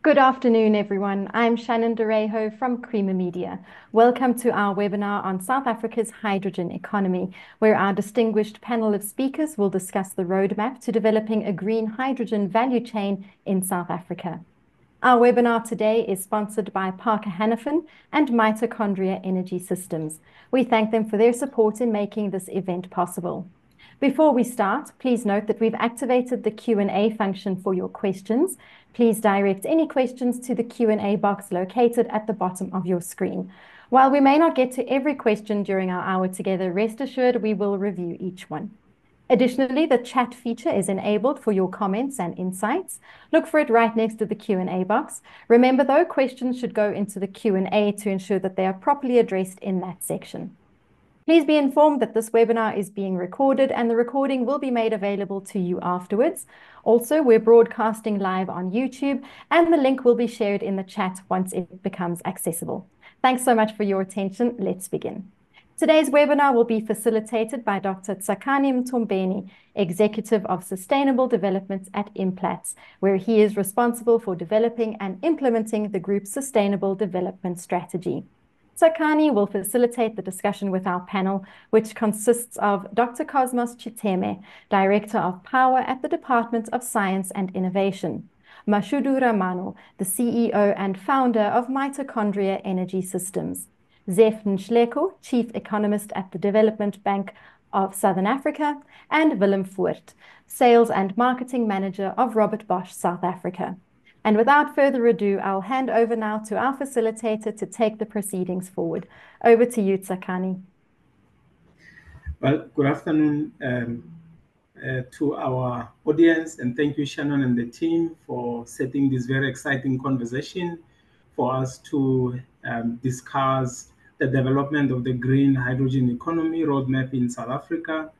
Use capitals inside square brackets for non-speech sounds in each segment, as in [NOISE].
Good afternoon, everyone. I'm Shannon Derejo from Creamer Media. Welcome to our webinar on South Africa's hydrogen economy, where our distinguished panel of speakers will discuss the roadmap to developing a green hydrogen value chain in South Africa. Our webinar today is sponsored by Parker Hannifin and Mitochondria Energy Systems. We thank them for their support in making this event possible. Before we start, please note that we've activated the Q&A function for your questions. Please direct any questions to the Q&A box located at the bottom of your screen. While we may not get to every question during our hour together, rest assured we will review each one. Additionally, the chat feature is enabled for your comments and insights. Look for it right next to the Q&A box. Remember, though, questions should go into the Q&A to ensure that they are properly addressed in that section. Please be informed that this webinar is being recorded, and the recording will be made available to you afterwards. Also, we're broadcasting live on YouTube, and the link will be shared in the chat once it becomes accessible. Thanks so much for your attention. Let's begin. Today's webinar will be facilitated by Dr. Tsakani Mthombeni, Executive of Sustainable Development at Implats, where he is responsible for developing and implementing the group's sustainable development strategy. Tsakani will facilitate the discussion with our panel, which consists of Dr. Cosmas Chiteme, Director of Power at the Department of Science and Innovation, Mashudu Ramano, the CEO and founder of Mitochondria Energy Systems, Zef Nhleko, Chief Economist at the Development Bank of Southern Africa, and Willem Fourie, Sales and Marketing Manager of Robert Bosch South Africa. And without further ado, I'll hand over now to our facilitator to take the proceedings forward. Over to you, Tsakani. Well, good afternoon um, uh, to our audience, and thank you, Shannon and the team, for setting this very exciting conversation for us to um, discuss the development of the green hydrogen economy roadmap in South Africa.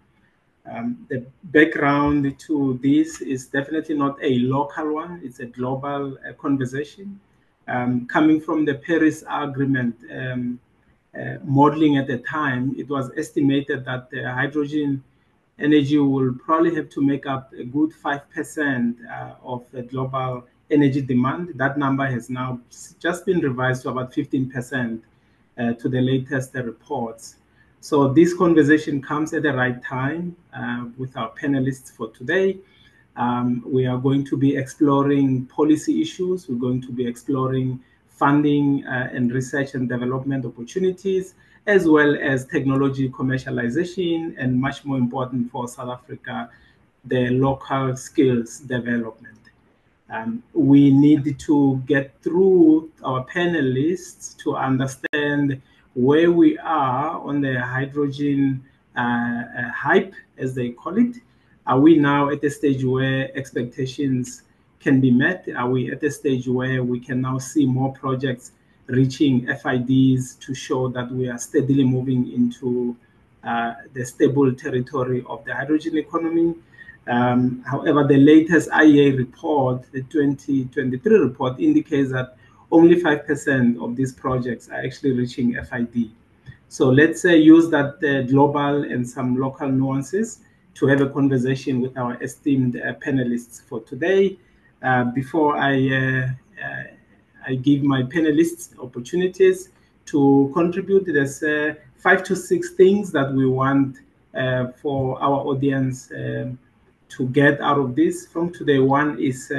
Um, the background to this is definitely not a local one. It's a global uh, conversation. Um, coming from the Paris Agreement um, uh, modeling at the time, it was estimated that the hydrogen energy will probably have to make up a good 5% uh, of the global energy demand. That number has now just been revised to about 15% to the latest reports. So this conversation comes at the right time uh, with our panelists for today. Um, we are going to be exploring policy issues. We're going to be exploring funding uh, and research and development opportunities, as well as technology commercialization, and much more important for South Africa, the local skills development. Um, we need to get through our panelists to understand where we are on the hydrogen uh, uh, hype, as they call it. Are we now at a stage where expectations can be met? Are we at a stage where we can now see more projects reaching FIDs to show that we are steadily moving into uh, the stable territory of the hydrogen economy? Um, however, the latest IEA report, the 2023 report, indicates that only 5% of these projects are actually reaching FID. So let's uh, use that uh, global and some local nuances to have a conversation with our esteemed uh, panelists for today. Before I, I give my panelists opportunities to contribute, there's five to six things that we want for our audience um, to get out of this from today. One is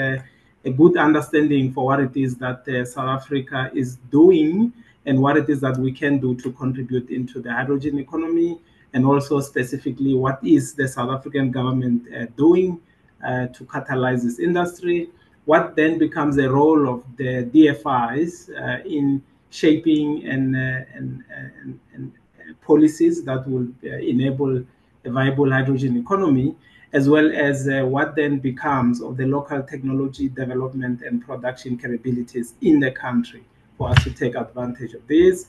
a good understanding for what it is that uh, South Africa is doing and what it is that we can do to contribute into the hydrogen economy, and also specifically, what is the South African government uh, doing uh, to catalyze this industry. What then becomes the role of the DFIs in shaping and policies that will enable a viable hydrogen economy, as well as uh, what then becomes of the local technology development and production capabilities in the country for us to take advantage of this.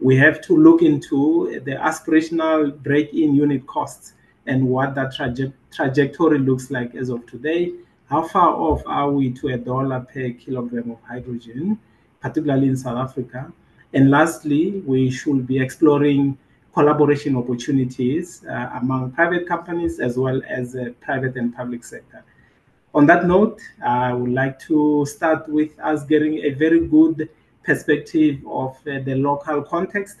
We have to look into the aspirational break-in unit costs and what that trajectory looks like as of today. How far off are we to a dollar per kilogram of hydrogen, particularly in South Africa? And lastly, we should be exploring collaboration opportunities among private companies as well as private and public sector. on that note, I would like to start with us getting a very good perspective of uh, the local context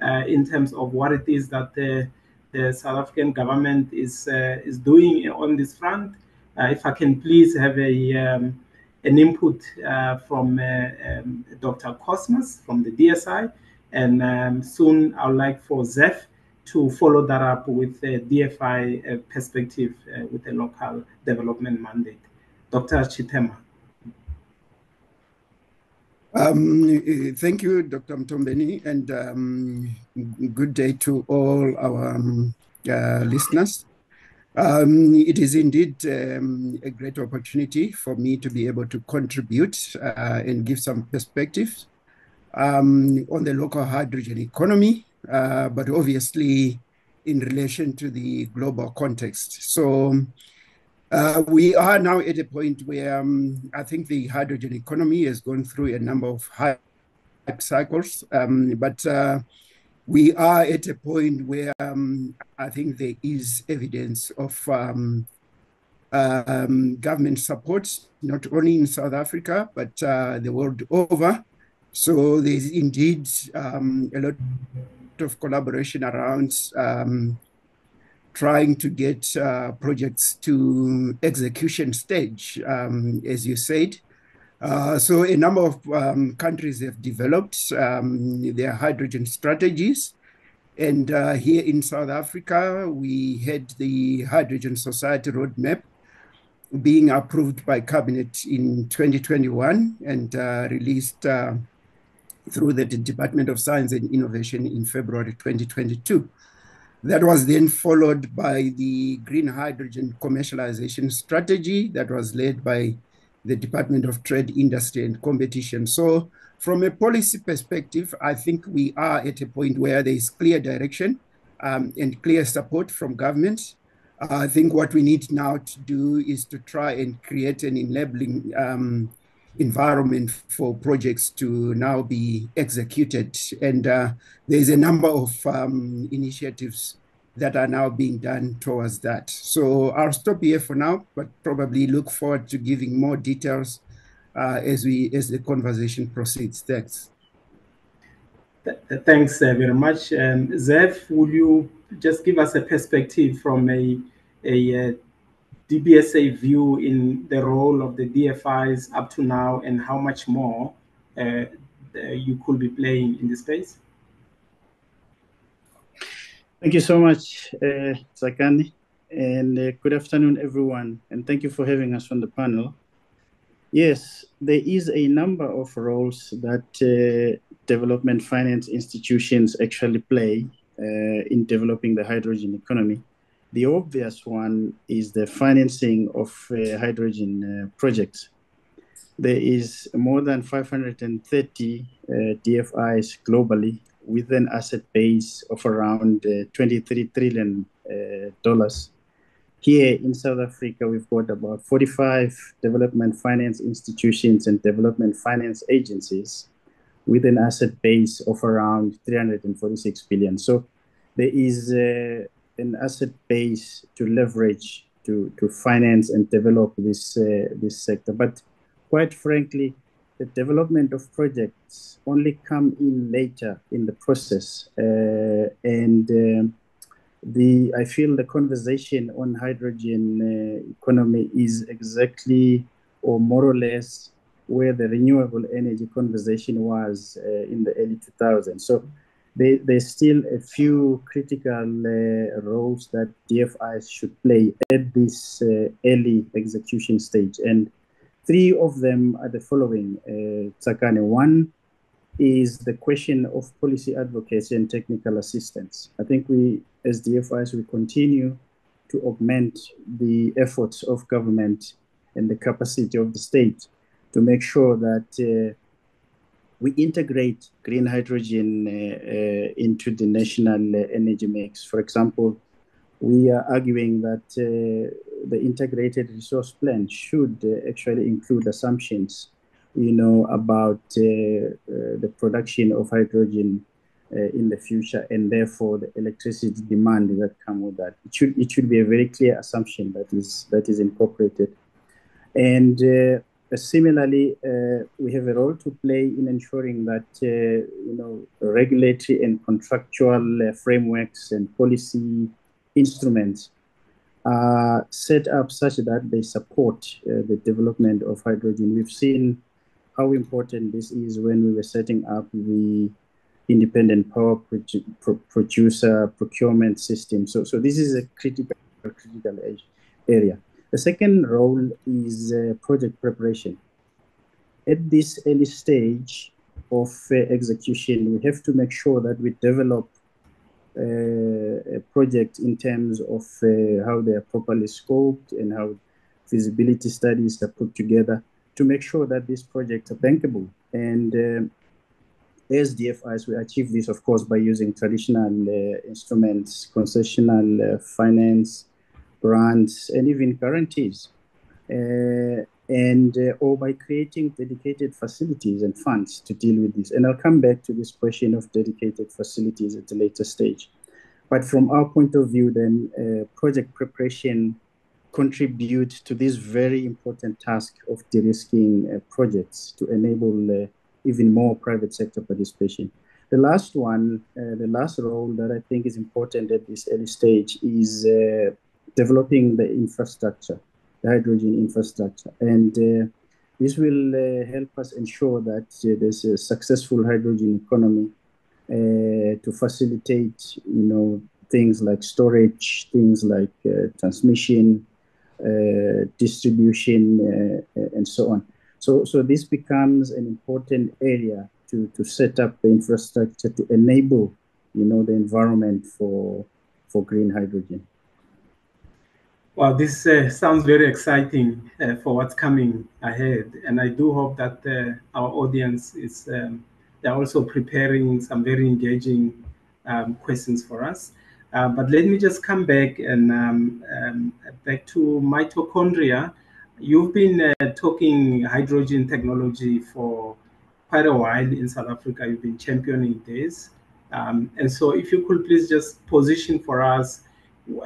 uh, in terms of what it is that the, the South African government is uh, is doing on this front. Uh, if I can please have a um, an input uh, from um, Dr. Cosmas from the DSI, and um, soon I would like for Zeph to follow that up with a DFI uh, perspective uh, with a local development mandate. Dr. Chiteme. Um, thank you, Dr. Mthombeni, and um, good day to all our um, uh, listeners. Um, it is indeed um, a great opportunity for me to be able to contribute uh, and give some perspectives um, on the local hydrogen economy, uh, but obviously in relation to the global context. So uh, we are now at a point where um, I think the hydrogen economy has gone through a number of hype cycles, um, but uh, we are at a point where um, I think there is evidence of um, um, government support, not only in South Africa, but uh, the world over. So there's indeed um, a lot of collaboration around um, trying to get uh, projects to execution stage, um, as you said. Uh, so a number of um, countries have developed um, their hydrogen strategies. And uh, here in South Africa, we had the Hydrogen Society Roadmap being approved by Cabinet in 2021 and uh, released uh, through the Department of Science and Innovation in February 2022. That was then followed by the green hydrogen commercialization strategy that was led by the Department of Trade, Industry and Competition. So from a policy perspective, I think we are at a point where there is clear direction um, and clear support from government. Uh, I think what we need now to do is to try and create an enabling um, environment for projects to now be executed. And uh, there's a number of um, initiatives that are now being done towards that. So I'll stop here for now, but probably look forward to giving more details uh, as we as the conversation proceeds. Thanks. Thanks uh, very much. Um, Zeph, will you just give us a perspective from a, a, DBSA view in the role of the DFIs up to now and how much more uh, you could be playing in this space? Thank you so much, uh, Tsakani, and uh, good afternoon, everyone, and thank you for having us on the panel. Yes, there is a number of roles that uh, development finance institutions actually play uh, in developing the hydrogen economy. The obvious one is the financing of uh, hydrogen uh, projects. There is more than 530 uh, DFIs globally with an asset base of around uh, 23 trillion uh, dollars. Here in South Africa, we've got about 45 development finance institutions and development finance agencies with an asset base of around 346 billion. So there is uh, an asset base to leverage to, to finance and develop this uh, this sector. But quite frankly, the development of projects only come in later in the process, uh, and uh, the I feel the conversation on hydrogen uh, economy is exactly or more or less where the renewable energy conversation was uh, in the early 2000s. So they, there's still a few critical uh, roles that DFIs should play at this uh, early execution stage. And three of them are the following, uh, Tsakani. One is the question of policy advocacy and technical assistance. I think we, as DFIs, we continue to augment the efforts of government and the capacity of the state to make sure that uh, we integrate green hydrogen uh, uh, into the national uh, energy mix. For example, we are arguing that the integrated resource plan should actually include assumptions, you know, about the production of hydrogen uh, in the future and therefore the electricity demand that come with that. It should it should be a very clear assumption that is that is incorporated. And uh, similarly, uh, we have a role to play in ensuring that uh, you know regulatory and contractual frameworks and policy instruments are set up such that they support the development of hydrogen. We've seen how important this is when we were setting up the independent power pro producer procurement system. So, so this is a critical critical area. The second role is uh, project preparation. At this early stage of uh, execution, we have to make sure that we develop uh, a project in terms of uh, how they are properly scoped and how feasibility studies are put together to make sure that these projects are bankable. And uh, as DFIs, we achieve this, of course, by using traditional uh, instruments, concessional finance, grants, and even guarantees. Uh, and uh, or by creating dedicated facilities and funds to deal with this. And I'll come back to this question of dedicated facilities at a later stage. But from our point of view, then uh, project preparation contribute to this very important task of de-risking uh, projects to enable uh, even more private sector participation. The last one, uh, the last role that I think is important at this early stage is uh, developing the infrastructure, the hydrogen infrastructure. And uh, this will uh, help us ensure that uh, there's a successful hydrogen economy to facilitate, you know, things like storage, things like transmission, distribution, and so on. So, so this becomes an important area to, to set up the infrastructure to enable, you know, the environment for, for green hydrogen. Well, this uh, sounds very exciting uh, for what's coming ahead, and I do hope that uh, our audience is um, they're also preparing some very engaging um, questions for us. Uh, but let me just come back and um, um back to mitochondria. You've been uh, talking hydrogen technology for quite a while in South Africa. You've been championing this, um, and so if you could please just position for us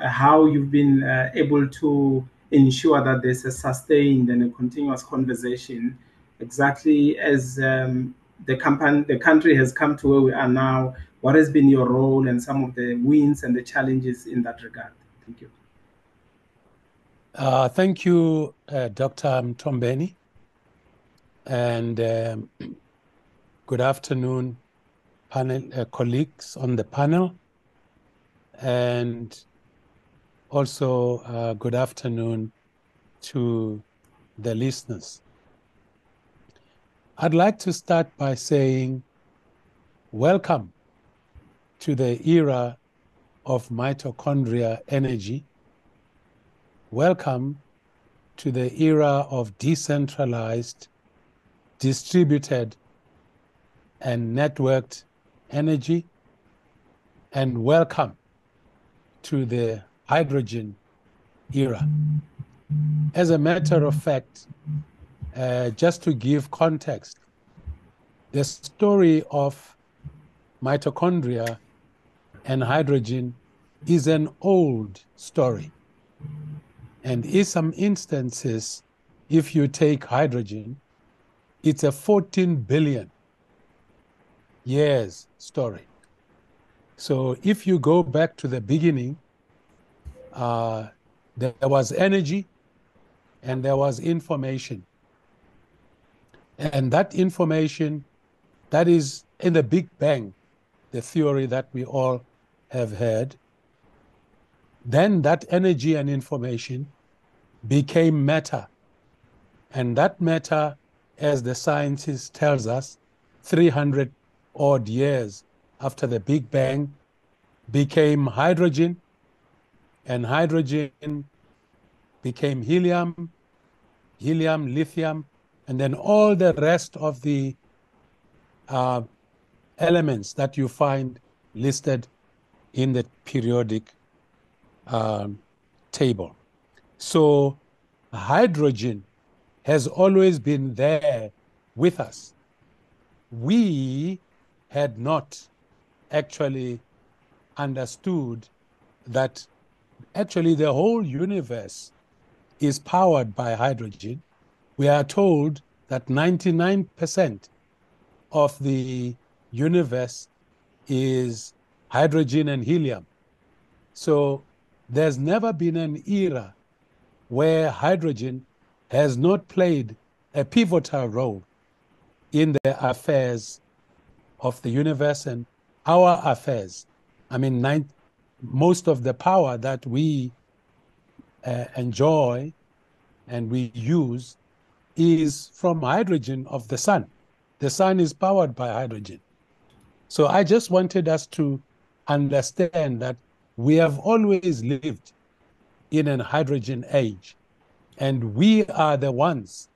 how you've been uh, able to ensure that there's a sustained and a continuous conversation exactly as um, the company the country has come to where we are now what has been your role and some of the wins and the challenges in that regard? Thank you. Uh, thank you uh, dr mthombeni and um, good afternoon panel uh, colleagues on the panel. And also, uh, good afternoon to the listeners. I'd like to start by saying welcome to the era of mitochondria energy. Welcome to the era of decentralized, distributed, and networked energy. And welcome to the hydrogen era. As a matter of fact, uh, just to give context, the story of mitochondria and hydrogen is an old story. And in some instances, if you take hydrogen, it's a 14 billion years story. So if you go back to the beginning, uh, there was energy and there was information. And that information, that is in the Big Bang, the theory that we all have heard, then that energy and information became matter. And that matter, as the scientist tells us, 300 odd years after the Big Bang, became hydrogen, and hydrogen became helium, helium, lithium, and then all the rest of the uh, elements that you find listed in the periodic um, table. So hydrogen has always been there with us. We had not actually understood that actually the whole universe is powered by hydrogen we are told that 99% of the universe is hydrogen and helium. So there's never been an era where hydrogen has not played a pivotal role in the affairs of the universe and our affairs. I mean, nine, most of the power that we uh, enjoy and we use is from hydrogen of the sun. The sun is powered by hydrogen. So I just wanted us to understand that we have always lived in an hydrogen age, and we are the ones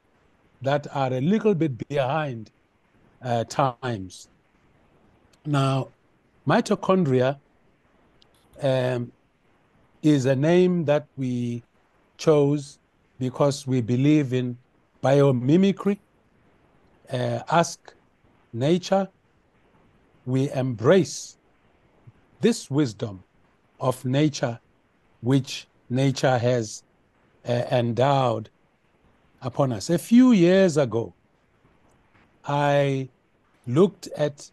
that are a little bit behind uh, times. Now, mitochondria um, is a name that we chose because we believe in biomimicry, uh, ask nature, we embrace this wisdom of nature, which nature has uh, endowed upon us. A few years ago, I looked at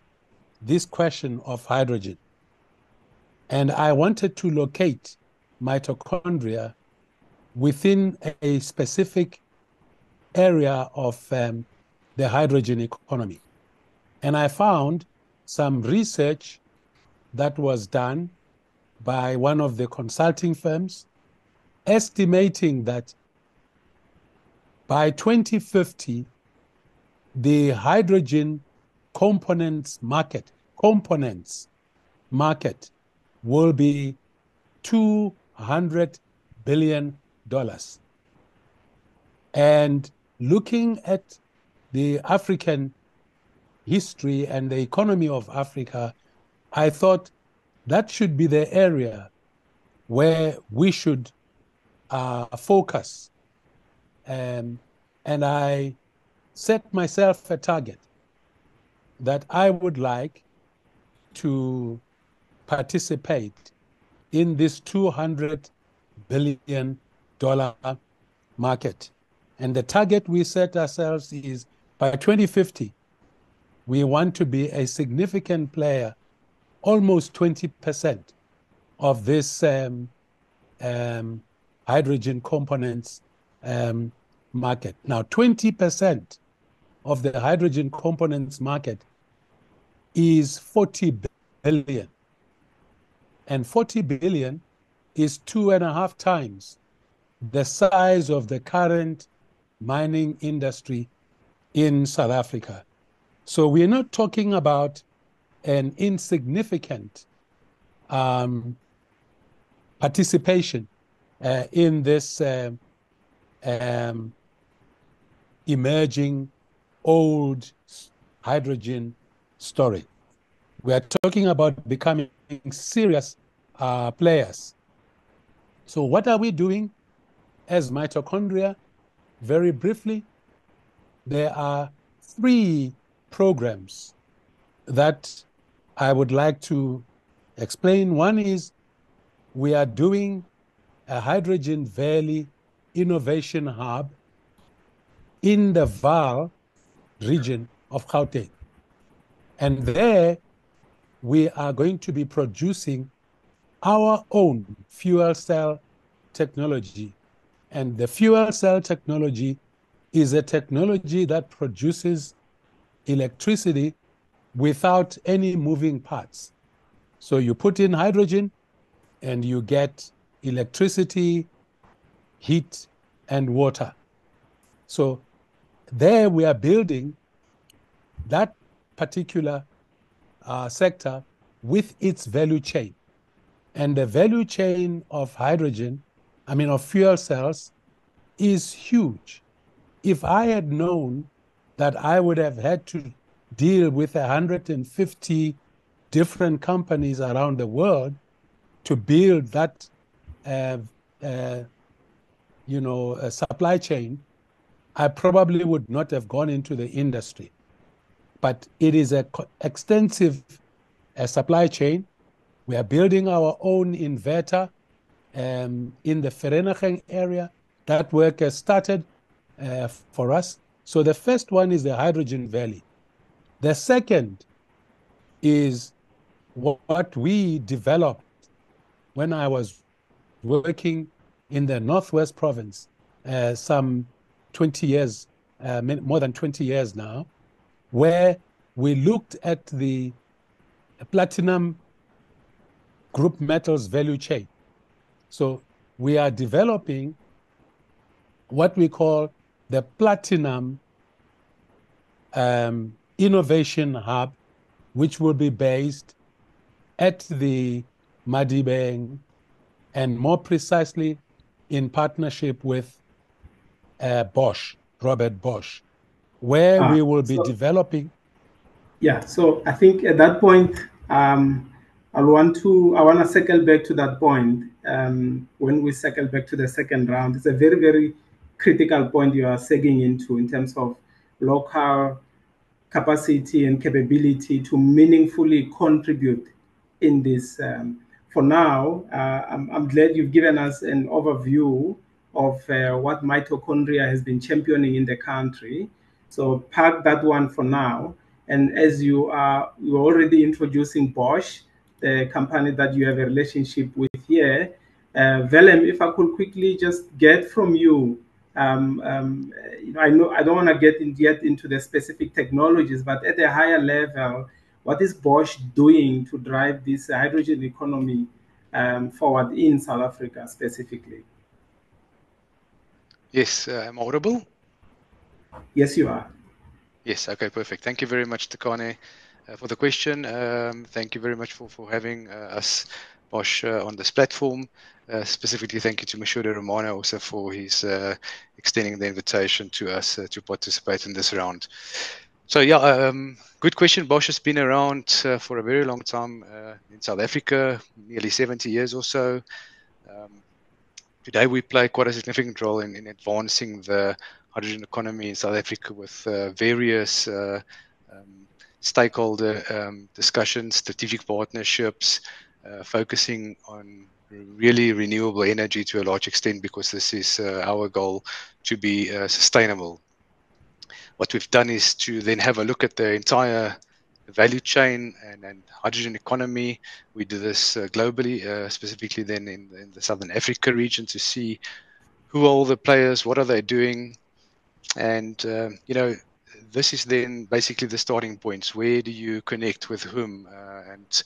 this question of hydrogen and I wanted to locate mitochondria within a specific area of um, the hydrogen economy. And I found some research that was done by one of the consulting firms estimating that by 2050, the hydrogen components market, components market will be 200 billion dollars. And looking at the African history and the economy of Africa, I thought that should be the area where we should uh, focus. Um, and I set myself a target that I would like to participate in this 200 billion dollar market. And the target we set ourselves is by 2050, we want to be a significant player, almost 20% of this um, um, hydrogen components um, market. Now, 20% of the hydrogen components market is 40 billion. And 40 billion is two and a half times the size of the current mining industry in South Africa. So we're not talking about an insignificant um, participation uh, in this uh, um, emerging old hydrogen story. We are talking about becoming serious uh, players. So, what are we doing as mitochondria? Very briefly, there are three programs that I would like to explain. One is we are doing a Hydrogen Valley Innovation Hub in the Vaal region of Gauteng. And there we are going to be producing our own fuel cell technology. And the fuel cell technology is a technology that produces electricity without any moving parts. So you put in hydrogen and you get electricity, heat, and water. So there we are building that particular uh, sector with its value chain. And the value chain of hydrogen, I mean, of fuel cells, is huge. If I had known that I would have had to deal with 150 different companies around the world to build that, uh, uh, you know, supply chain, I probably would not have gone into the industry. But it is an extensive uh, supply chain. We are building our own inverter um, in the Vereeniging area. That work has started uh, for us. So the first one is the Hydrogen Valley. The second is what we developed when I was working in the Northwest Province uh, some 20 years, uh, more than 20 years now, where we looked at the platinum group metals value chain. So we are developing what we call the Platinum um, Innovation Hub, which will be based at the Madibeng and more precisely in partnership with uh, Bosch, Robert Bosch, where ah, we will be so, developing. Yeah, so I think at that point, um, I want to I want to circle back to that point. Um, when we circle back to the second round, it's a very very critical point you are segging into in terms of local capacity and capability to meaningfully contribute in this. Um, for now, uh, I'm, I'm, glad you've given us an overview of uh, what mitochondria has been championing in the country. So park that one for now. And as you are you're already introducing Bosch, the company that you have a relationship with here, uh, if I could quickly just get from you um, um, you know, I know I don't want to get in yet into the specific technologies, but at a higher level, what is Bosch doing to drive this hydrogen economy um, forward in South Africa specifically? Yes, uh, I'm audible. Yes, you are. Yes, okay, perfect. Thank you very much, Tsakani, uh, for the question. Um, thank you very much for, for having uh, us, Bosch, uh, on this platform. Uh, specifically, thank you to Mashudu Ramano also for his extending the invitation to us to participate in this round. So yeah, um, good question. Bosch has been around uh, for a very long time uh, in South Africa, nearly 70 years or so. Um, today we play quite a significant role in, in advancing the hydrogen economy in South Africa with various um, stakeholder um, discussions, strategic partnerships, focusing on really renewable energy to a large extent because this is uh, our goal to be uh, sustainable. What we've done is to then have a look at the entire value chain and, and hydrogen economy. We do this uh, globally, uh, specifically then in, in, the Southern Africa region to see who are all the players, what are they doing, and uh, you know this is then basically the starting points. Where do you connect with whom, uh, and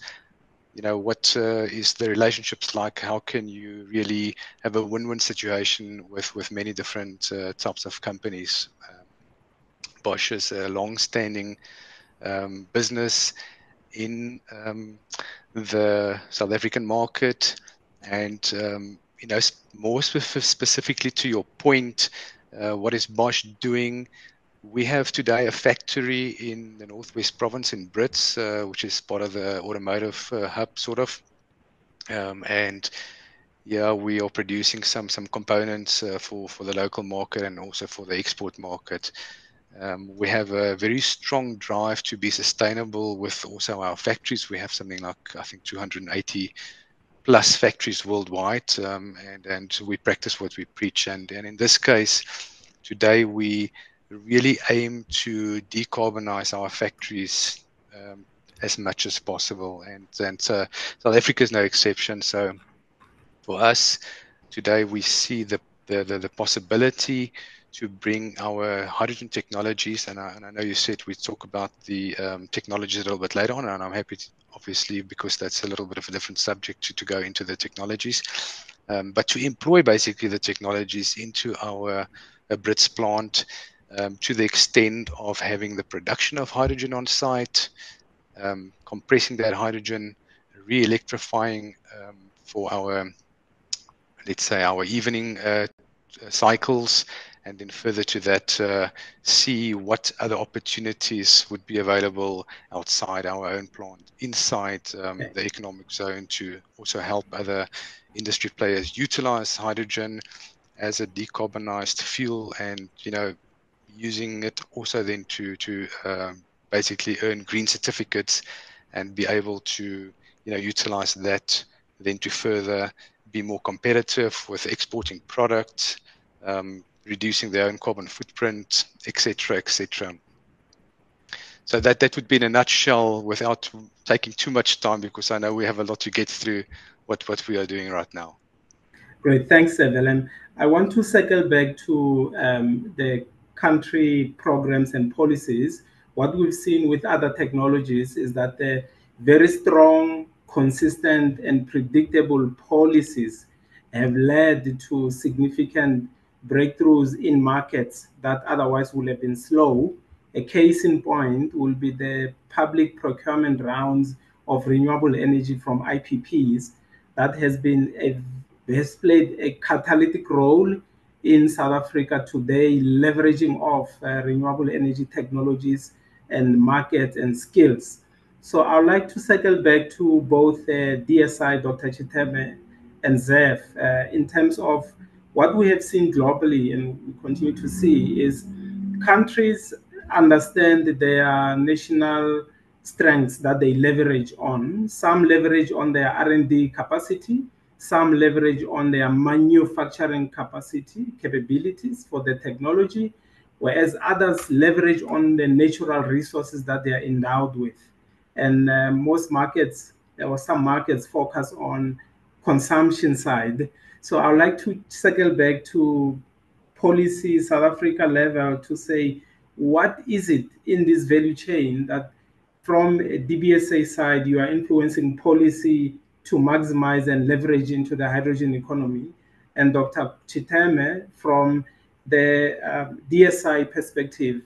you know what uh, is the relationships like? How can you really have a win-win situation with with many different uh, types of companies? Um, bosch is a long-standing um, business in um, the south african market. And um, you know more specifically to your point uh, what is bosch doing we have today a factory in the Northwest Province in Brits, uh, which is part of the automotive uh, hub, sort of. Um, and yeah, we are producing some some components uh, for for the local market and also for the export market. Um, we have a very strong drive to be sustainable with also our factories. We have something like I think 280 plus factories worldwide, um, and and we practice what we preach. And and in this case, today we really aim to decarbonize our factories um, as much as possible. And, and uh, South Africa is no exception. So for us, today we see the, the, the, the possibility to bring our hydrogen technologies. And I, and I, know you said we talk about the um, technologies a little bit later on, and I'm happy, to, obviously, because that's a little bit of a different subject to, to go into the technologies. Um, but to employ basically the technologies into our uh, Brits plant um, to the extent of having the production of hydrogen on site, um, compressing that hydrogen, re-electrifying um, for our, let's say, our evening uh, cycles, and then further to that, uh, see what other opportunities would be available outside our own plant, inside um, the economic zone to also help other industry players utilize hydrogen as a decarbonized fuel and, you know, using it also then to to um, basically earn green certificates and be able to you know utilize that then to further be more competitive with exporting products um, reducing their own carbon footprint, etc., etc. So that that would be in a nutshell, without taking too much time, because I know we have a lot to get through. What what we are doing right now. Great, thanks, Evelyn. I want to circle back to um, the country programs and policies. What we've seen with other technologies is that the very strong, consistent, and predictable policies have led to significant breakthroughs in markets that otherwise would have been slow. A case in point will be the public procurement rounds of renewable energy from IPPs that has been a has played a catalytic role in South Africa today, leveraging off uh, renewable energy technologies and market and skills. So I'd like to circle back to both uh, DSI, Dr. Chiteme, and ZEF uh, in terms of what we have seen globally and we continue to see is countries understand their national strengths that they leverage on. Some leverage on their R&D capacity, some leverage on their manufacturing capacity, capabilities for the technology, whereas others leverage on the natural resources that they are endowed with. And uh, most markets, or some markets, focus on consumption side. So I'd like to circle back to policy South Africa level to say, what is it in this value chain that from a DBSA side, you are influencing policy to maximize and leverage into the hydrogen economy. And Dr. Chiteme from the uh, um, DSI perspective,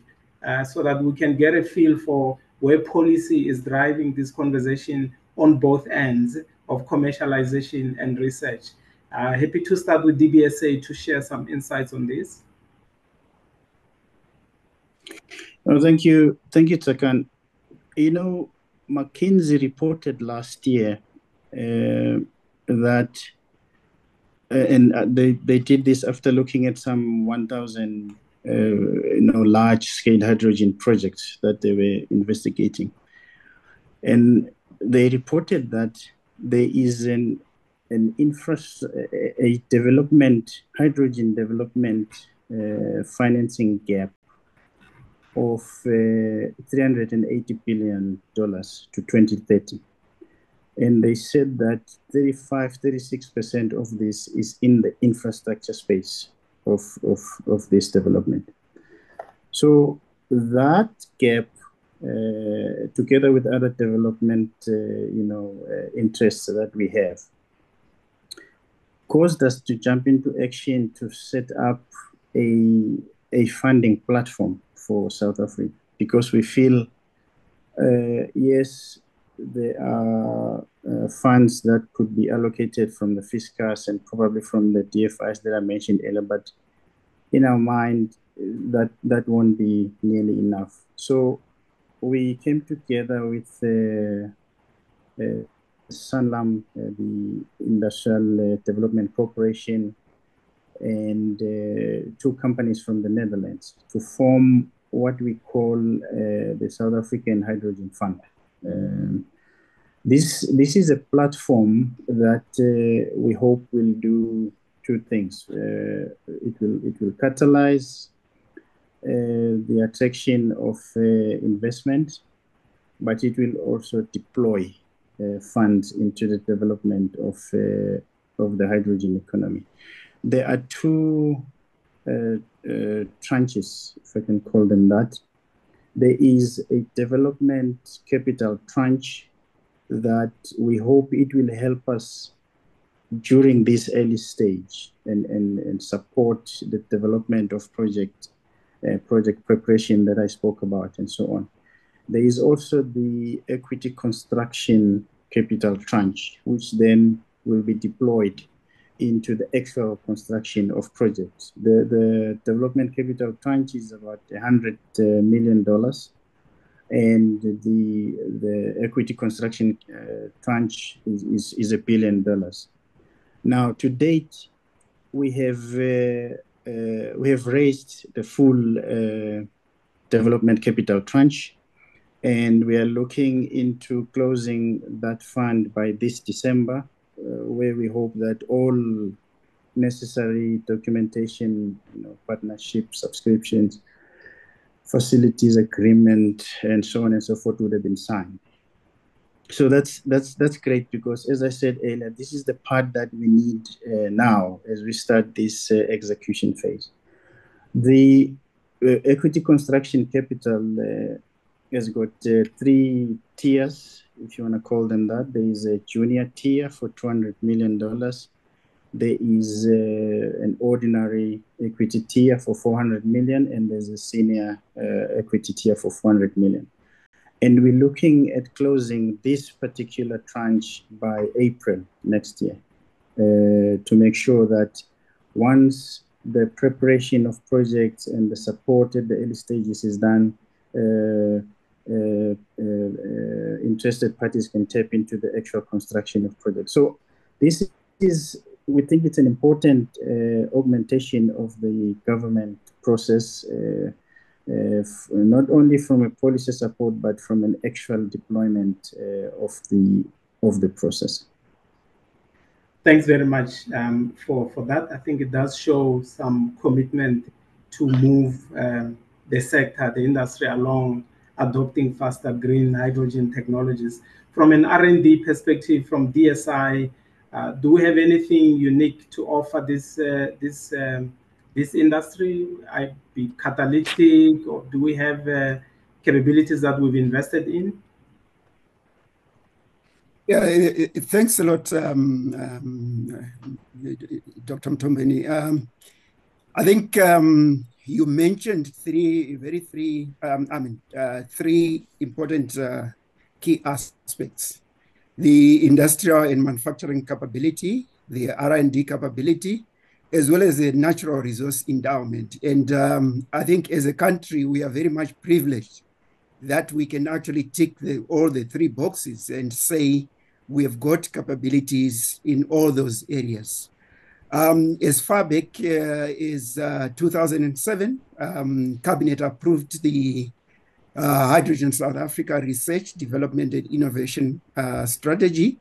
uh, so that we can get a feel for where policy is driving this conversation on both ends of commercialization and research. Uh, happy to start with DBSA to share some insights on this. Oh, thank you. Thank you, Takan. You know, McKinsey reported last year uh, that, uh, and uh, they, they did this after looking at some 1,000 you know, large scale hydrogen projects that they were investigating. And they reported that there is an an infra a development hydrogen development uh, financing gap of uh, 380 billion dollars to 2030 and they said that 35 36% of this is in the infrastructure space of, of, of this development. So that gap uh, together with other development uh, you know uh, interests that we have caused us to jump into action to set up a, a funding platform for South Africa because we feel uh, yes there are uh, funds that could be allocated from the fiscus and probably from the DFIs that I mentioned earlier, but in our mind, that that won't be nearly enough. So we came together with uh, Sanlam, uh, the Industrial uh, Development Corporation, and uh, two companies from the Netherlands to form what we call the South African Hydrogen Fund. Um, this this is a platform that uh, we hope will do two things. Uh, it will it will catalyze uh, the attraction of investment, but it will also deploy funds into the development of uh, of the hydrogen economy. There are two tranches, if I can call them that there is a development capital tranche that we hope it will help us during this early stage and, and, and support the development of project uh, project preparation that I spoke about and so on. There is also the equity construction capital tranche, which then will be deployed into the actual construction of projects. The, the development capital tranche is about $100 uh, and the, the equity construction uh, tranche is, is, is, a billion dollars. Now, to date, we have, uh, uh we have raised the full uh, development capital tranche, and we are looking into closing that fund by this December uh, where we hope that all necessary documentation, you know, partnership, subscriptions, facilities agreement, and so on and so forth would have been signed. So that's that's that's great because, as I said earlier, this is the part that we need uh, now as we start this uh, execution phase. The uh, equity construction capital uh, has got uh, three tiers, if you want to call them that. There is a junior tier for $200 million. There is uh, an ordinary equity tier for 400 million, and there's a senior uh, equity tier for 400 million. And we're looking at closing this particular tranche by April next year uh, to make sure that once the preparation of projects and the support at the early stages is done, uh, interested parties can tap into the actual construction of projects. So this is, we think it's an important uh, augmentation of the government process, uh, uh, not only from a policy support, but from an actual deployment of the of the process. Thanks very much um, for, for that. I think it does show some commitment to move um, the sector, the industry along adopting faster green hydrogen technologies. From an R&D perspective, from DSI, uh, do we have anything unique to offer this uh, this um, this industry? I be catalytic, or do we have uh, capabilities that we've invested in? Yeah, it, it, thanks a lot, um, um, Dr. Mthombeni. Um, I think um, you mentioned three very three um, I mean uh, three important uh, key aspects: the industrial and manufacturing capability, the R&D capability, as well as the natural resource endowment. And um, I think as a country, we are very much privileged that we can actually tick the, all the three boxes and say we have got capabilities in all those areas. Um, as far back uh, as uh, 2007, um, Cabinet approved the uh, Hydrogen South Africa Research, Development and Innovation uh, Strategy,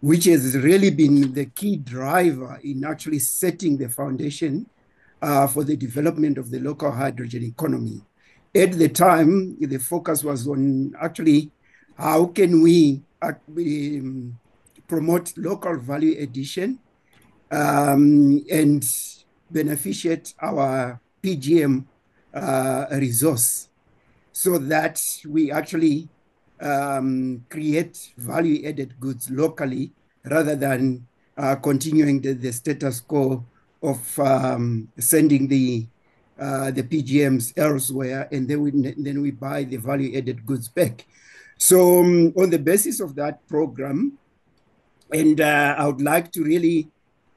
which has really been the key driver in actually setting the foundation uh, for the development of the local hydrogen economy. At the time, the focus was on actually how can we um, promote local value addition um, and beneficiate our PGM uh, resource so that we actually um, create value added goods locally rather than uh, continuing the, the, status quo of um, sending the uh, the PGMs elsewhere and then we then we buy the value added goods back. So um, on the basis of that program, and uh, I would like to really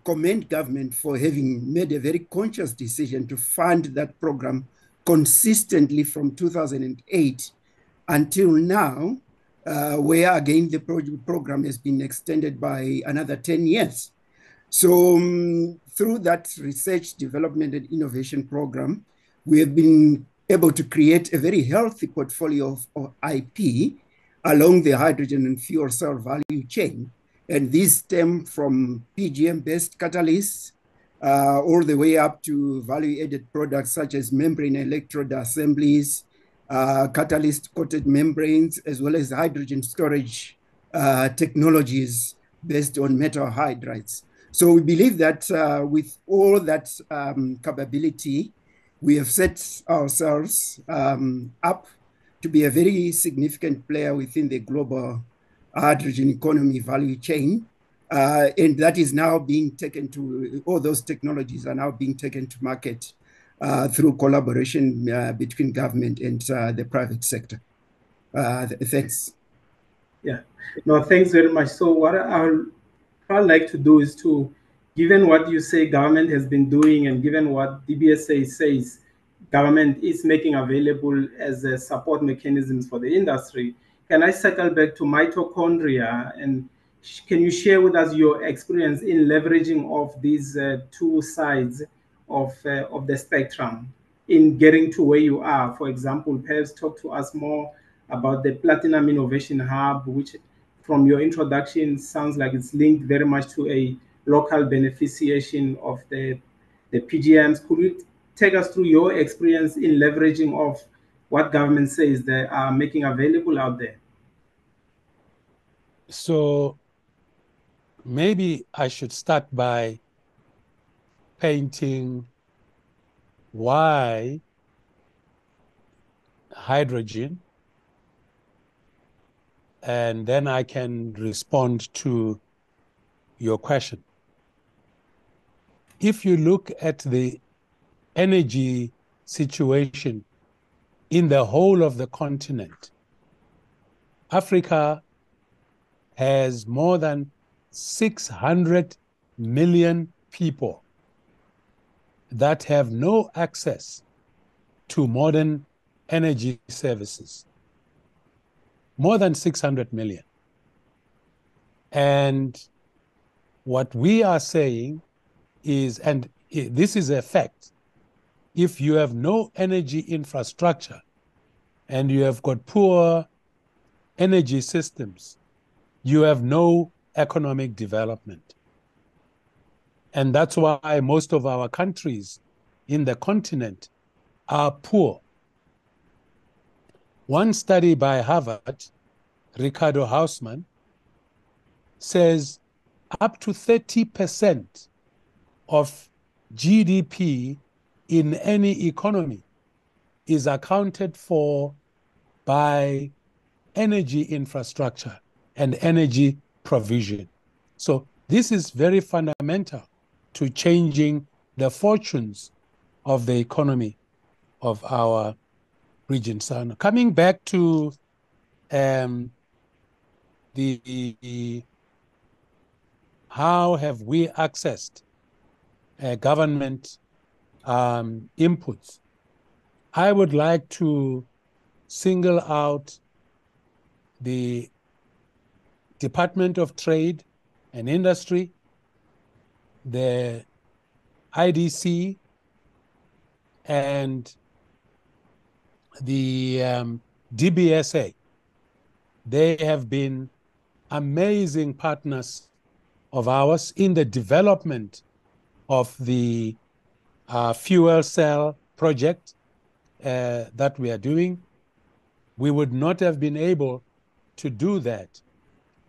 commend government for having made a very conscious decision to fund that program consistently from 2008 until now, uh, where again the pro program has been extended by another 10 years. So um, through that research, development and innovation program, we have been able to create a very healthy portfolio of, of IP along the hydrogen and fuel cell value chain. And these stem from PGM-based catalysts uh, all the way up to value-added products such as membrane electrode assemblies, uh, catalyst-coated membranes, as well as hydrogen storage uh, technologies based on metal hydrides. So we believe that uh, with all that um, capability, we have set ourselves um, up to be a very significant player within the global hydrogen economy value chain. Uh, and that is now being taken to, all those technologies are now being taken to market uh, through collaboration uh, between government and uh, the private sector. Uh, thanks. Yeah, no, thanks very much. So what I would like to do is to, given what you say government has been doing and given what DBSA says, government is making available as a support mechanisms for the industry. Can I circle back to mitochondria and can you share with us your experience in leveraging of these uh, two sides of, uh, of the spectrum in getting to where you are? For example, perhaps talk to us more about the Platinum Innovation Hub, which from your introduction sounds like it's linked very much to a local beneficiation of the, the PGMs. Could you take us through your experience in leveraging of what government says they are making available out there? So maybe I should start by painting why hydrogen and then I can respond to your question. If you look at the energy situation in the whole of the continent, Africa has more than 600 million people that have no access to modern energy services. More than 600 million. And what we are saying is, and this is a fact, if you have no energy infrastructure and you have got poor energy systems, you have no economic development. And that's why most of our countries in the continent are poor. One study by Harvard, Ricardo Hausmann, says up to 30% of GDP in any economy is accounted for by energy infrastructure and energy provision. So this is very fundamental to changing the fortunes of the economy of our region. So coming back to um, the, the, how have we accessed uh, government um, inputs, I would like to single out the Department of Trade and Industry, the IDC, and the um, DBSA. They have been amazing partners of ours in the development of the uh, fuel cell project uh, that we are doing. We would not have been able to do that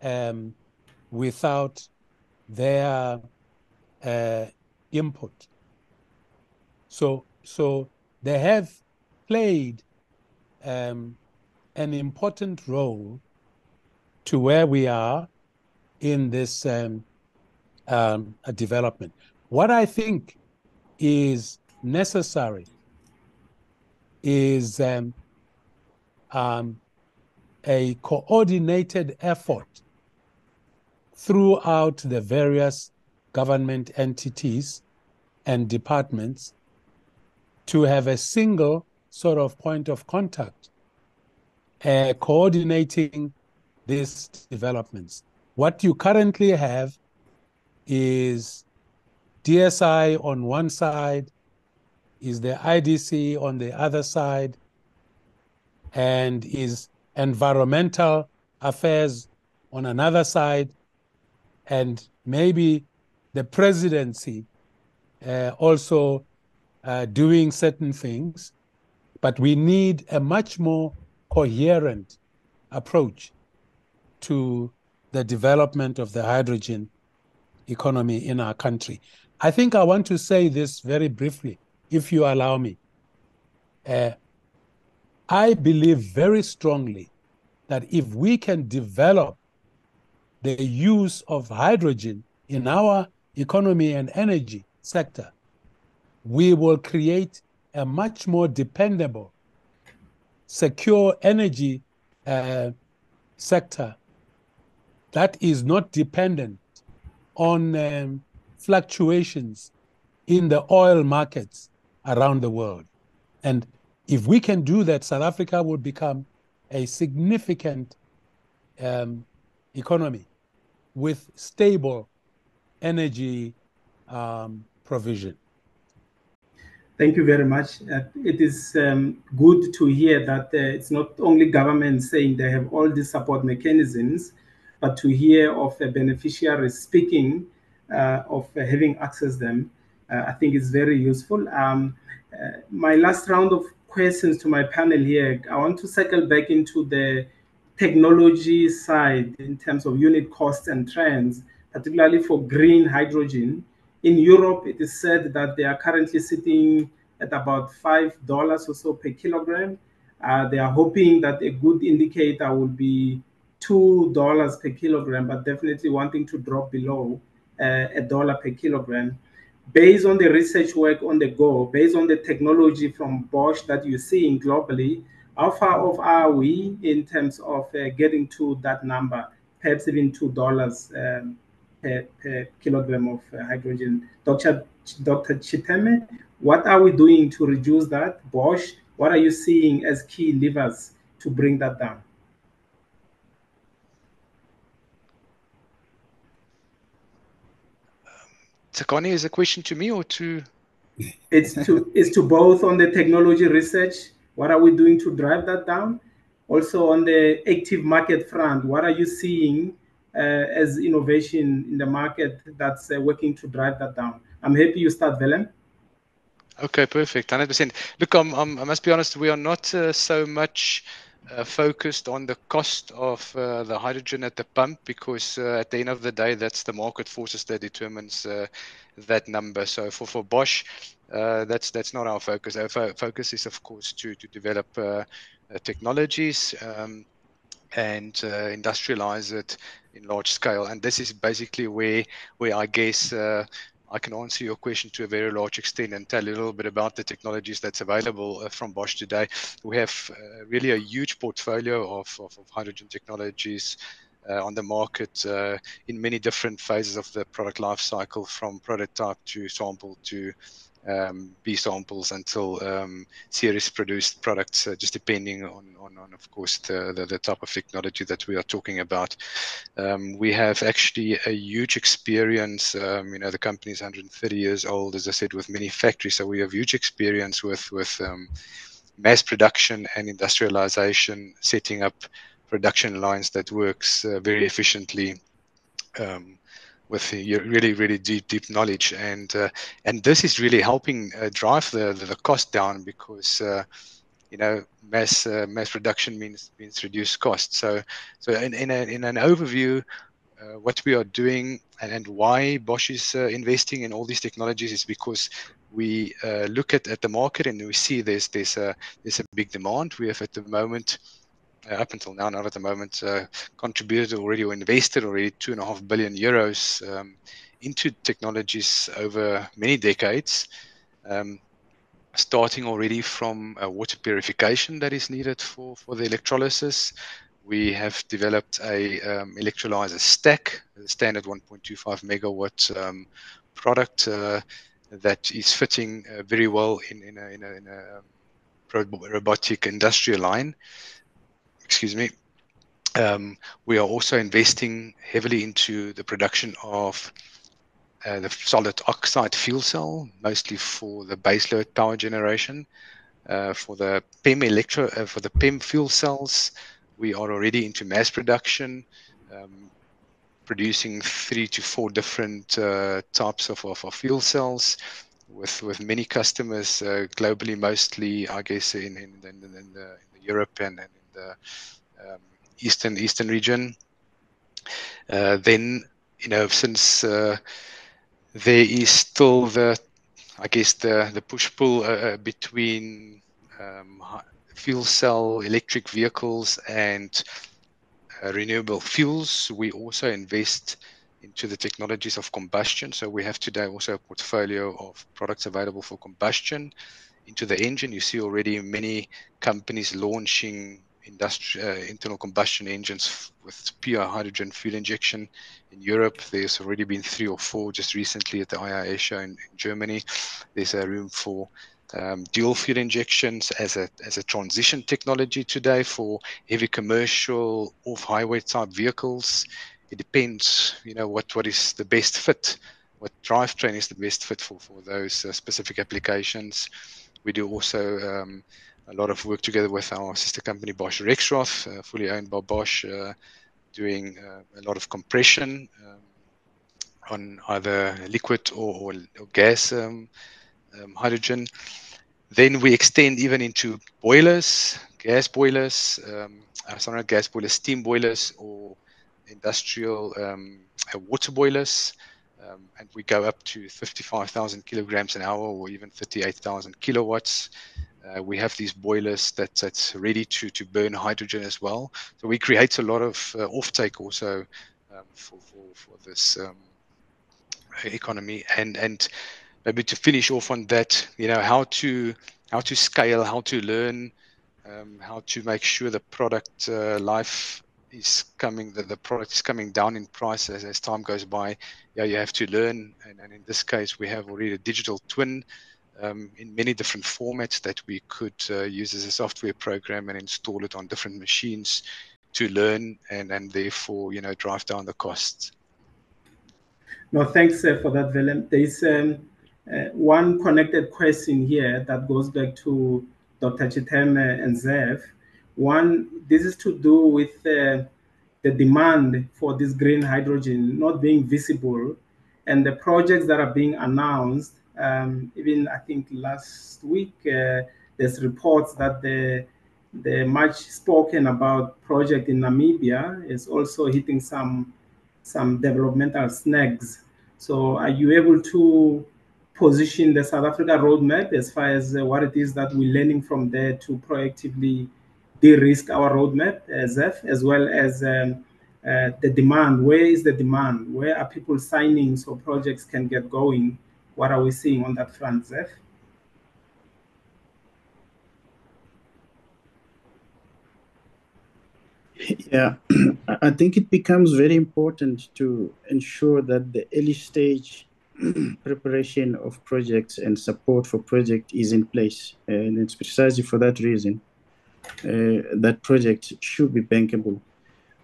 um, without their uh, input. So, so they have played um, an important role to where we are in this um, um, development. What I think is necessary is um, um, a coordinated effort throughout the various government entities and departments to have a single sort of point of contact uh, coordinating these developments. What you currently have is DSI on one side, is the IDC on the other side, and is environmental affairs on another side, and maybe the presidency uh, also uh, doing certain things. But we need a much more coherent approach to the development of the hydrogen economy in our country. I think I want to say this very briefly, if you allow me. Uh, I believe very strongly that if we can develop the use of hydrogen in our economy and energy sector, we will create a much more dependable, secure energy uh, sector that is not dependent on um, fluctuations in the oil markets around the world. And if we can do that, South Africa will become a significant um, economy with stable energy um, provision. Thank you very much. Uh, it is um, good to hear that uh, it's not only government saying they have all these support mechanisms, but to hear of a beneficiary speaking uh, of having access them, I think is very useful. Um, my last round of questions to my panel here, I want to cycle back into the technology side in terms of unit costs and trends, particularly for green hydrogen. In Europe, it is said that they are currently sitting at about $5 or so per kilogram. Uh, they are hoping that a good indicator will be $2 per kilogram, but definitely wanting to drop below uh, a dollar per kilogram. Based on the research work on the go, based on the technology from Bosch that you're seeing globally, how far off are we in terms of uh, getting to that number, perhaps even $2 um, per, per, kilogram of uh, hydrogen? Dr. Dr. Chiteme, what are we doing to reduce that? Bosch, what are you seeing as key levers to bring that down? Tsakani, is a question to me or to? It's to it's to both on the technology research. What are we doing to drive that down? Also on the active market front, what are you seeing uh, as innovation in the market that's uh, working to drive that down? I'm happy you start, Willem. Okay, perfect. 100%. Look, I'm, I'm, i must be honest, we are not uh, so much uh, focused on the cost of uh, the hydrogen at the pump because uh, at the end of the day, that's the market forces that determines uh, that number. So for, for Bosch, uh, that's that's not our focus. Our fo focus is, of course, to, to develop uh, technologies um, and industrialize it in large scale. And this is basically where, where I guess I can answer your question to a very large extent and tell you a little bit about the technologies that's available uh, from Bosch today. We have uh, really a huge portfolio of, of, of hydrogen technologies on the market uh, in many different phases of the product life cycle, from prototype to sample to um, B samples until um, series produced products, uh, just depending on, of course, the, type of technology that we are talking about. Um, we have actually a huge experience. You know, the company is 130 years old, as I said, with many factories. So we have huge experience with, with mass production and industrialization, setting up production lines that works uh, very efficiently. Um, with your really really deep deep knowledge and uh, and this is really helping uh, drive the, the cost down because uh, you know mass uh, mass production means means reduced cost so so in in, a, in an overview uh, what we are doing and, and why Bosch is investing in all these technologies is because we look at, at the market and we see there's there's a there's a big demand we have at the moment up until now, not at the moment, uh, contributed already or invested already two and a half billion euros um, into technologies over many decades, um, starting already from uh, water purification that is needed for, for the electrolysis. We have developed a um, electrolyzer stack, a standard 1.25 megawatt um, product uh, that is fitting uh, very well in, in a, in a, in a um, robotic industrial line excuse me, um, we are also investing heavily into the production of uh, the solid oxide fuel cell, mostly for the baseload power generation. Uh, for the PEM electro, uh, for the PEM fuel cells, we are already into mass production, um, producing three to four different uh, types of, of, of, fuel cells with with many customers uh, globally, mostly I guess in in, in, in, the, in the, Europe and, and the um, eastern eastern region. Uh, then you know since uh, there is still the I guess the the push pull uh, between um, fuel cell electric vehicles and renewable fuels. We also invest into the technologies of combustion. So we have today also a portfolio of products available for combustion into the engine. You see already many companies launching industrial uh, internal combustion engines with pure hydrogen fuel injection in Europe. There's already been three or four just recently at the IAA show in, in Germany. There's a room for um, dual fuel injections as a as a transition technology today for heavy commercial off-highway type vehicles. It depends, you know, what what is the best fit, what drivetrain is the best fit for for those uh, specific applications. We do also um, a lot of work together with our sister company Bosch Rexroth, uh, fully owned by Bosch, uh, doing uh, a lot of compression um, on either liquid or, or, or gas um, um, hydrogen. Then we extend even into boilers, gas boilers, um, gas boilers, steam boilers, or industrial um, water boilers. Um, and we go up to 55,000 kilograms an hour or even 38,000 kilowatts. Uh, we have these boilers that, that's ready to, to burn hydrogen as well. So we create a lot of uh, offtake also um, for, for, for this um, economy. And, and maybe to finish off on that, you know, how to, how to scale, how to learn, um, how to make sure the product uh, life is coming, the, the product is coming down in price as, as time goes by. Yeah, you have to learn. And, and in this case, we have already a digital twin um, in many different formats that we could uh, use as a software program and install it on different machines to learn and, and therefore, you know, drive down the costs. No, thanks uh, for that, Willem. There is um, uh, one connected question here that goes back to Dr. Chiteme and Zev. One, this is to do with uh, the demand for this green hydrogen not being visible and the projects that are being announced. Um, even I think last week, uh, there's reports that the the much spoken about project in Namibia is also hitting some some developmental snags. So are you able to position the South Africa roadmap as far as uh, what it is that we're learning from there to proactively de-risk our roadmap as F, as well as um, uh, the demand. Where is the demand? Where are people signing so projects can get going? What are we seeing on that front, Zef? Yeah, [CLEARS THROAT] I think it becomes very important to ensure that the early stage [CLEARS THROAT] preparation of projects and support for project is in place. And it's precisely for that reason uh, that project should be bankable.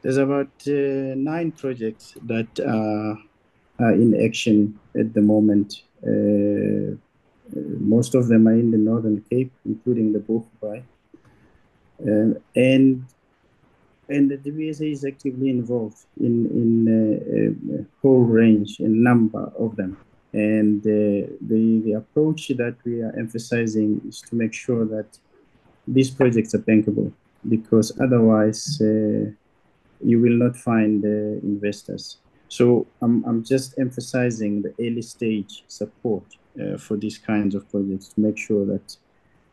There's about uh, nine projects that are, are, in action at the moment. Uh, most of them are in the Northern Cape, including the. Uh, and and the DBSA is actively involved in in uh, a whole range, a number of them. And uh, the the approach that we are emphasizing is to make sure that these projects are bankable, because otherwise uh, you will not find investors. So I'm I'm just emphasizing the early stage support uh, for these kinds of projects to make sure that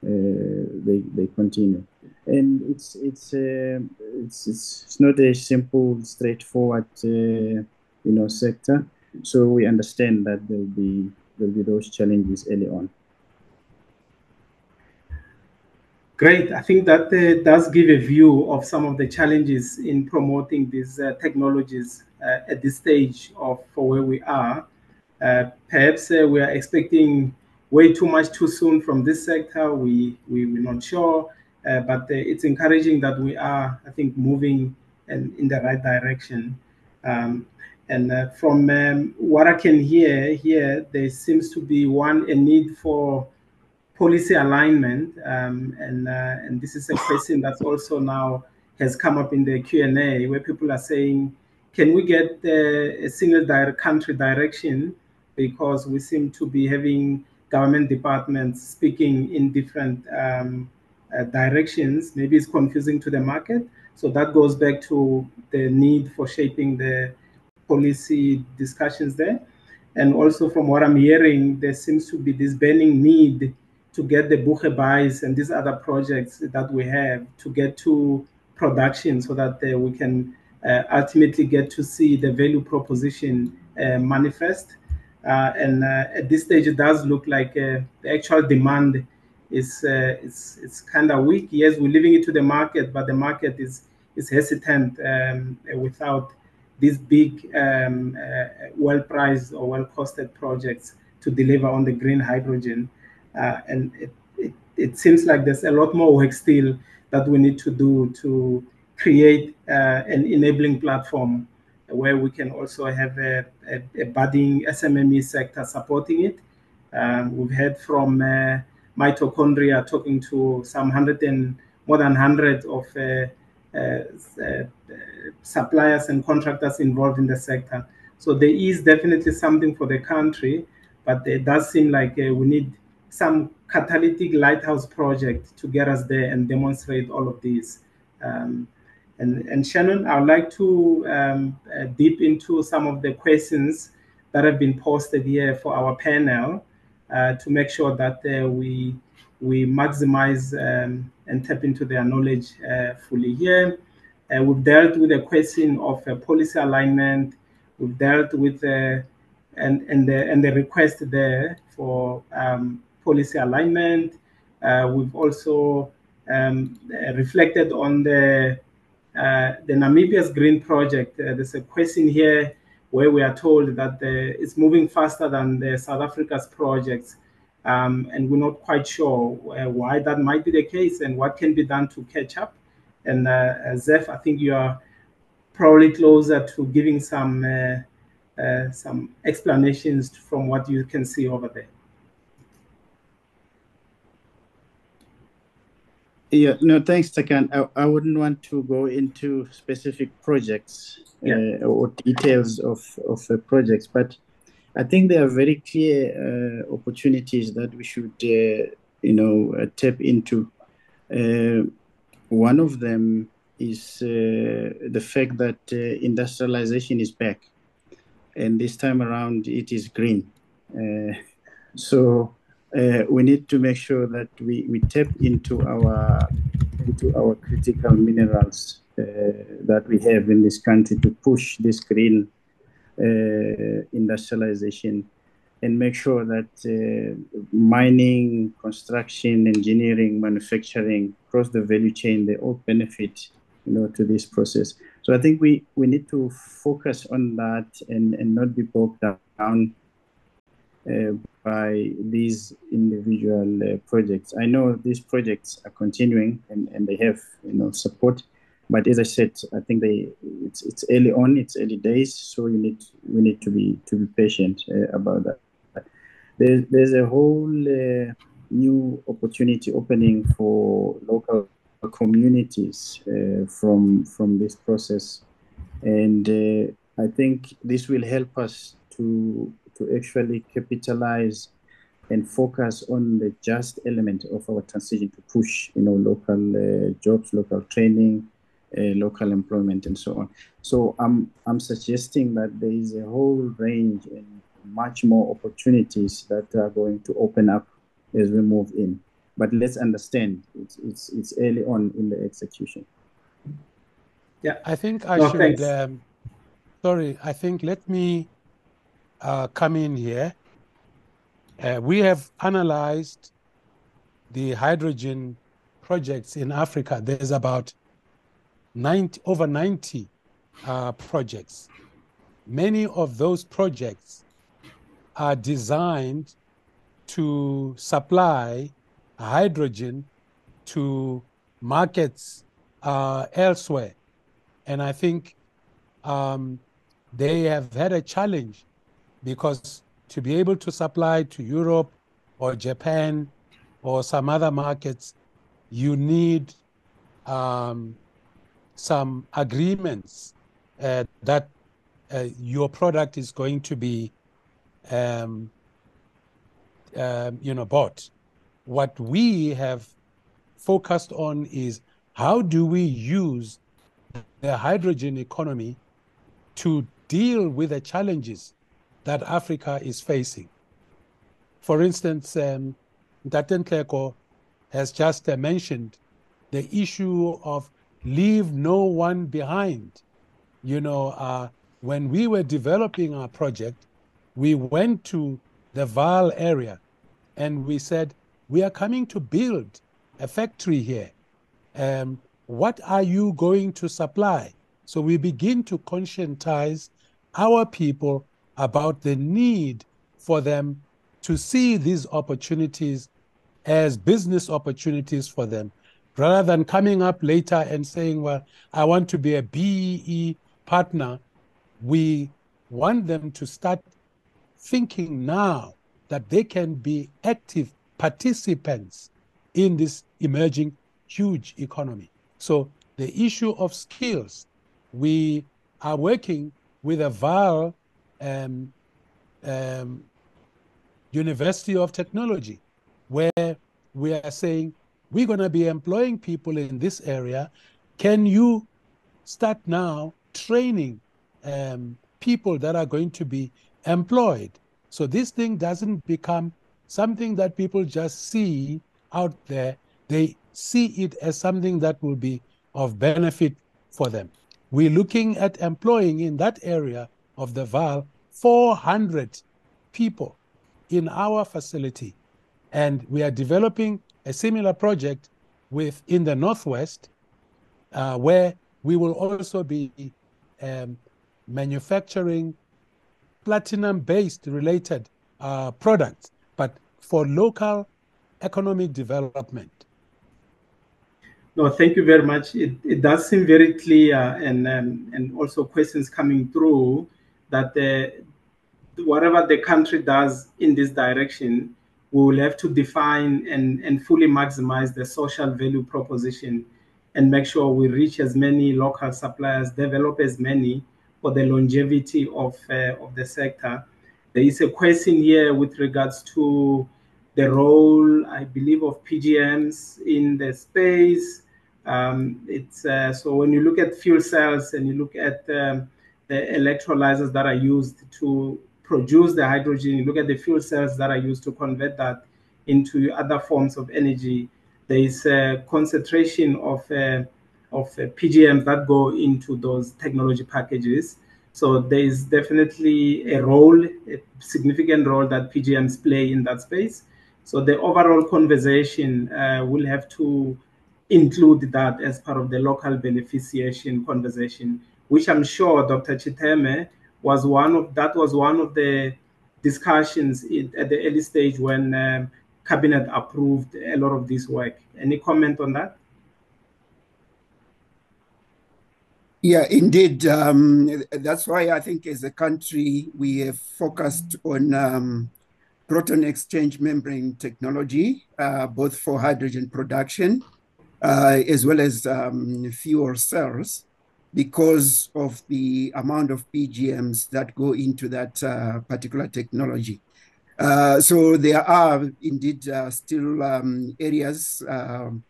uh, they they continue and it's it's uh, it's, it's not a simple, straightforward, you know, sector. So we understand that there'll be there'll be those challenges early on. Great. I think that uh, does give a view of some of the challenges in promoting these uh, technologies uh, at this stage of for where we are. Uh, perhaps we are expecting way too much too soon from this sector. We, we we're not sure. Uh, but uh, it's encouraging that we are, I think, moving in, in the right direction. Um, and uh, from um, what I can hear here, there seems to be one a need for policy alignment, um, and uh, and this is a question that's also now has come up in the Q and A, where people are saying, can we get uh, a single country direction because we seem to be having government departments speaking in different um, uh, directions, maybe it's confusing to the market. So that goes back to the need for shaping the policy discussions there. And also from what I'm hearing, there seems to be this burning need to get the Boegoebaais and these other projects that we have to get to production so that uh, we can uh, ultimately get to see the value proposition uh, manifest. Uh, and uh, at this stage, it does look like uh, the actual demand is it's it's kind of weak. Yes, we're leaving it to the market, but the market is is hesitant um, without these big, um, well-priced or well-costed projects to deliver on the green hydrogen. Uh, and it, it, it, seems like there's a lot more work still that we need to do to create uh, an enabling platform where we can also have a, a, a budding SMME sector supporting it. Um, we've heard from uh, mitochondria, talking to some hundred and more than hundred of uh, uh, uh, suppliers and contractors involved in the sector. So there is definitely something for the country, but it does seem like we need some catalytic lighthouse project to get us there and demonstrate all of these. Um, and, and Shannon, I would like to um, uh, deep into some of the questions that have been posted here for our panel uh, to make sure that uh, we we maximize um, and tap into their knowledge uh, fully here. Uh, we've dealt with the question of policy alignment. We've dealt with and and the and the request there for um, policy alignment. we've also um, reflected on the uh, the Namibia's Green Project. Uh, there's a question here where we are told that uh, it's moving faster than the South Africa's projects. Um, and we're not quite sure why that might be the case and what can be done to catch up. And uh, Zeph, I think you are probably closer to giving some uh, some explanations from what you can see over there. Yeah, no, thanks, Tsakani. I, I wouldn't want to go into specific projects yeah. uh, or details of, of uh, projects, but I think there are very clear uh, opportunities that we should, uh, you know, uh, tap into. Uh, one of them is the fact that industrialization is back, and this time around it is green. [LAUGHS] so uh, we need to make sure that we, we tap into our into our critical minerals uh, that we have in this country to push this green uh, industrialization and make sure that uh, mining, construction, engineering, manufacturing across the value chain they all benefit you know to this process. So I think we, we need to focus on that and, and not be bogged down uh, by these individual uh, projects. I know these projects are continuing and, and they have you know support, but as I said, I think they it's it's early on, it's early days, so you need we need to be to be patient uh, about that. There's there's a whole uh, new opportunity opening for local communities uh, from from this process, and uh, I think this will help us to to actually capitalize and focus on the just element of our transition to push, you know, local uh, jobs, local training, uh, local employment, and so on. So I'm I'm suggesting that there is a whole range and much more opportunities that are going to open up as we move in. But let's understand it's it's, it's early on in the execution. Yeah, I think I no, should. Um, sorry, I think let me uh, come in here. Uh, we have analyzed the hydrogen projects in Africa. There's about 90, over 90 uh, projects. Many of those projects are designed to supply hydrogen to markets uh, elsewhere. And I think um, they have had a challenge because to be able to supply to Europe or Japan or some other markets, you need um, some agreements uh, that uh, your product is going to be, um, um, you know, bought. What we have focused on is how do we use the hydrogen economy to deal with the challenges that Africa is facing. For instance, um, Daten has just uh, mentioned the issue of leave no one behind. You know, uh, when we were developing our project, we went to the Vaal area and we said, we are coming to build a factory here. Um, what are you going to supply? So we begin to conscientize our people about the need for them to see these opportunities as business opportunities for them rather than coming up later and saying, well, I want to be a BEE partner. We want them to start thinking now that they can be active participants in this emerging huge economy. So the issue of skills, we are working with a Vaal um, um, University of Technology, where we are saying we're going to be employing people in this area. Can you start now training um, people that are going to be employed? So this thing doesn't become something that people just see out there. They see it as something that will be of benefit for them. We're looking at employing in that area of the Vaal 400 people in our facility. And we are developing a similar project with in the Northwest, uh, where we will also be um, manufacturing platinum-based related uh, products, but for local economic development. No, thank you very much. It, it does seem very clear, and um, and also questions coming through that uh, whatever the country does in this direction, we will have to define and, and fully maximize the social value proposition and make sure we reach as many local suppliers, develop as many for the longevity of, uh, of the sector. There is a question here with regards to the role, I believe, of PGMs in the space. Um, it's uh, so when you look at fuel cells and you look at um, the electrolyzers that are used to produce the hydrogen, you look at the fuel cells that are used to convert that into other forms of energy, there is a concentration of, uh, of uh, PGMs that go into those technology packages. So there is definitely a role, a significant role that PGMs play in that space. So the overall conversation uh, will have to include that as part of the local beneficiation conversation, which I'm sure Dr. Chiteme was one of that was one of the discussions in, at the early stage when um, cabinet approved a lot of this work. Any comment on that? Yeah, indeed. Um, that's why I think as a country, we have focused on um, proton exchange membrane technology, uh, both for hydrogen production uh, as well as um, fuel cells because of the amount of PGMs that go into that uh, particular technology. Uh, so there are indeed uh, still um, areas um,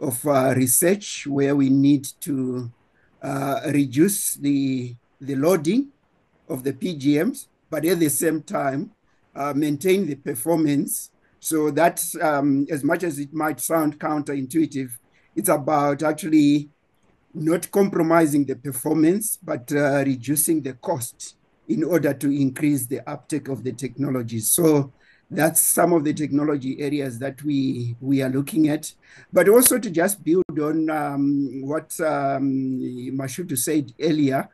of uh, research where we need to uh, reduce the, the loading of the PGMs, but at the same time, uh, maintain the performance. So that's, um, as much as it might sound counterintuitive, it's about actually not compromising the performance, but uh, reducing the cost in order to increase the uptake of the technology. So that's some of the technology areas that we we are looking at, but also to just build on um, what um, Mashudu said earlier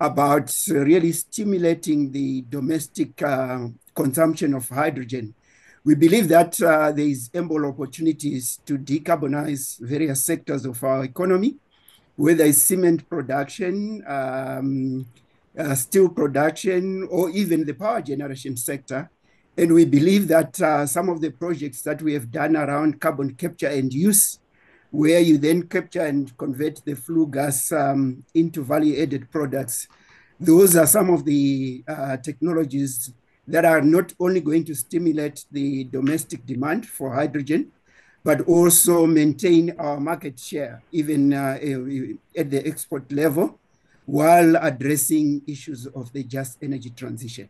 about really stimulating the domestic uh, consumption of hydrogen. We believe that uh, there is ample opportunities to decarbonize various sectors of our economy whether it's cement production, um, uh, steel production, or even the power generation sector. And we believe that uh, some of the projects that we have done around carbon capture and use, where you then capture and convert the flue gas um, into value added products, those are some of the uh, technologies that are not only going to stimulate the domestic demand for hydrogen, but also maintain our market share, even uh, eh, at the export level, while addressing issues of the just energy transition.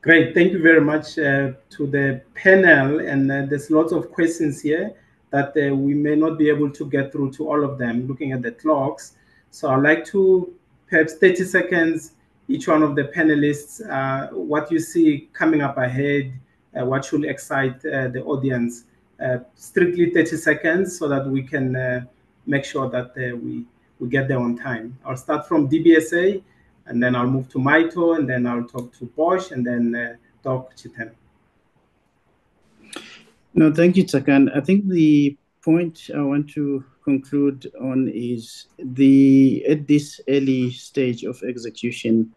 Great, thank you very much uh, to the panel. And uh, there's lots of questions here that uh, we may not be able to get through to all of them looking at the clocks. So I'd like to perhaps 30 seconds, each one of the panelists, uh, what you see coming up ahead, uh, what should excite the audience uh, strictly 30 seconds so that we can uh, make sure that uh, we, we get there on time. I'll start from DBSA and then I'll move to Maito and then I'll talk to Bosch and then talk to Chiteme. No, thank you, Tsakani. I think the point I want to conclude on is the at this early stage of execution,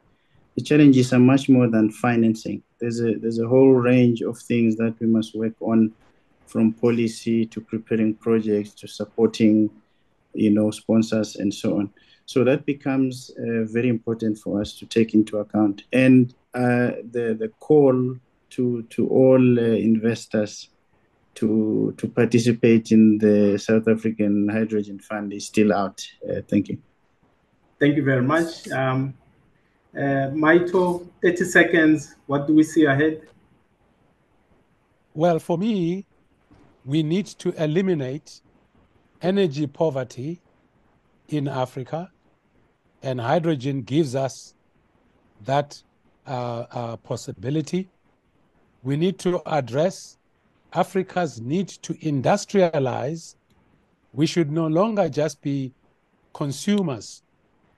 the challenges are much more than financing. There's a there's a whole range of things that we must work on from policy to preparing projects to supporting, you know, sponsors and so on. So that becomes uh, very important for us to take into account. And uh, the, the call to, to all uh, investors to, to participate in the South African Hydrogen Fund is still out. Uh, thank you. Thank you very much. Um, uh, Maito, 30 seconds. What do we see ahead? Well, for me, we need to eliminate energy poverty in Africa, and hydrogen gives us that uh, uh, possibility. We need to address Africa's need to industrialize. We should no longer just be consumers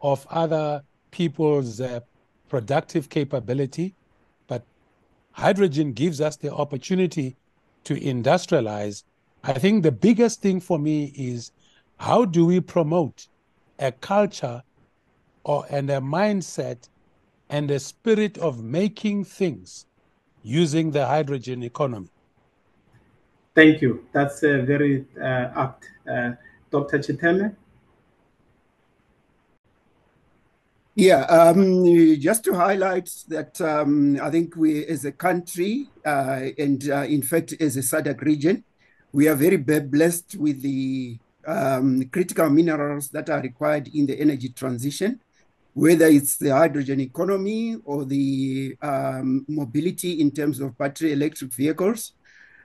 of other people's uh, productive capability, but hydrogen gives us the opportunity to industrialize. I think the biggest thing for me is how do we promote a culture or and a mindset and a spirit of making things using the hydrogen economy. Thank you. That's a very uh, apt. Uh, Dr. Chiteme? Yeah, um, just to highlight that um, I think we, as a country, uh, and uh, in fact, as a SADC region, we are very blessed with the um, critical minerals that are required in the energy transition, whether it's the hydrogen economy or the um, mobility in terms of battery electric vehicles.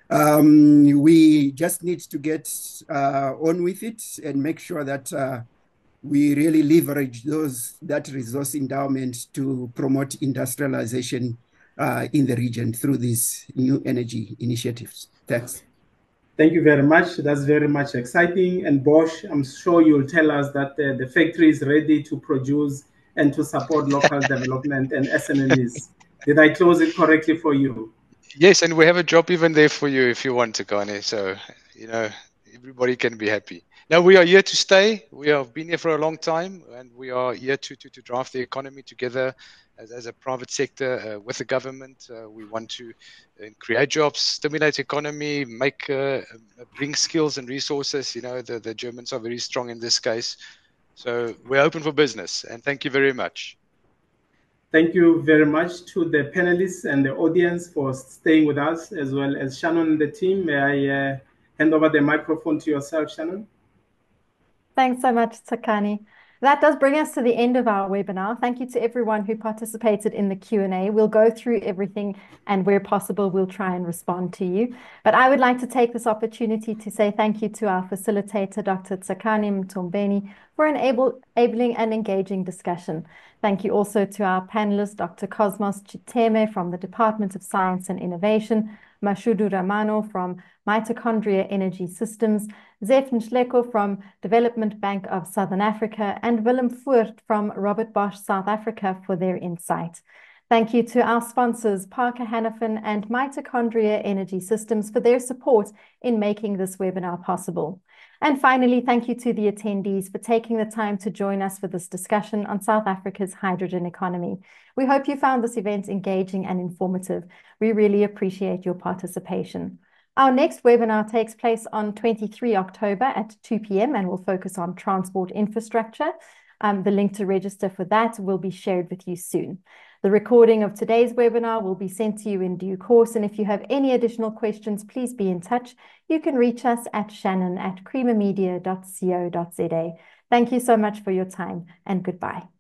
Um, we just need to get uh, on with it and make sure that uh, we really leverage those that resource endowment to promote industrialization uh, in the region through these new energy initiatives. Thanks. Thank you very much. That's very much exciting. And Bosch, I'm sure you'll tell us that uh, the factory is ready to produce and to support local [LAUGHS] development and SMEs. Did I close it correctly for you? Yes, and we have a job even there for you if you want to, Kane. So, you know, everybody can be happy. Now we are here to stay. We have been here for a long time, and we are here to, to, to drive the economy together as, as a private sector uh, with the government. Uh, we want to uh, create jobs, stimulate economy, make uh, bring skills and resources. You know, the, the Germans are very strong in this case. So we're open for business, and thank you very much. Thank you very much to the panelists and the audience for staying with us, as well as Shannon and the team. May I uh, hand over the microphone to yourself, Shannon? Thanks so much, Tsakani. That does bring us to the end of our webinar. Thank you to everyone who participated in the Q&A. We'll go through everything and where possible, we'll try and respond to you. But I would like to take this opportunity to say thank you to our facilitator, Dr. Tsakani Mthombeni, for enabling an engaging discussion. Thank you also to our panelists, Dr. Cosmas Chiteme from the Department of Science and Innovation, Mashudu Ramano from Mitochondria Energy Systems, Zef Nhleko from Development Bank of Southern Africa, and Willem Voort from Robert Bosch South Africa for their insight. Thank you to our sponsors, Parker Hannifin and Mitochondria Energy Systems for their support in making this webinar possible. And finally, thank you to the attendees for taking the time to join us for this discussion on South Africa's hydrogen economy. We hope you found this event engaging and informative. We really appreciate your participation. Our next webinar takes place on 23 October at 2 p.m. and will focus on transport infrastructure. Um, the link to register for that will be shared with you soon. The recording of today's webinar will be sent to you in due course. And if you have any additional questions, please be in touch. You can reach us at shannon at creamermedia.co.za. Thank you so much for your time and goodbye.